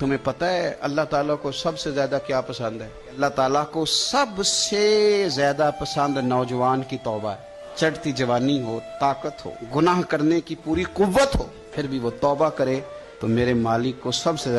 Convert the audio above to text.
तुम्हें पता है, अल्लाह ताला को सबसे ज़्यादा क्या पसंद है? अल्लाह ताला को सबसे ज़्यादा पसंद नौजवान की तौबा है। चढ़ती जवानी हो, ताकत हो, गुनाह करने की पूरी कुव्वत हो, फिर भी वो तौबा करे तो मेरे मालिक को सबसे